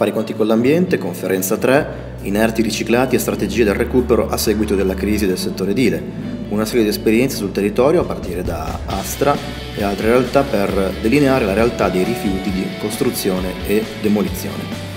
Fare i conti con l'ambiente, conferenza 3, inerti riciclati e strategie del recupero a seguito della crisi del settore edile. Una serie di esperienze sul territorio a partire da Astra e altre realtà per delineare la realtà dei rifiuti di costruzione e demolizione.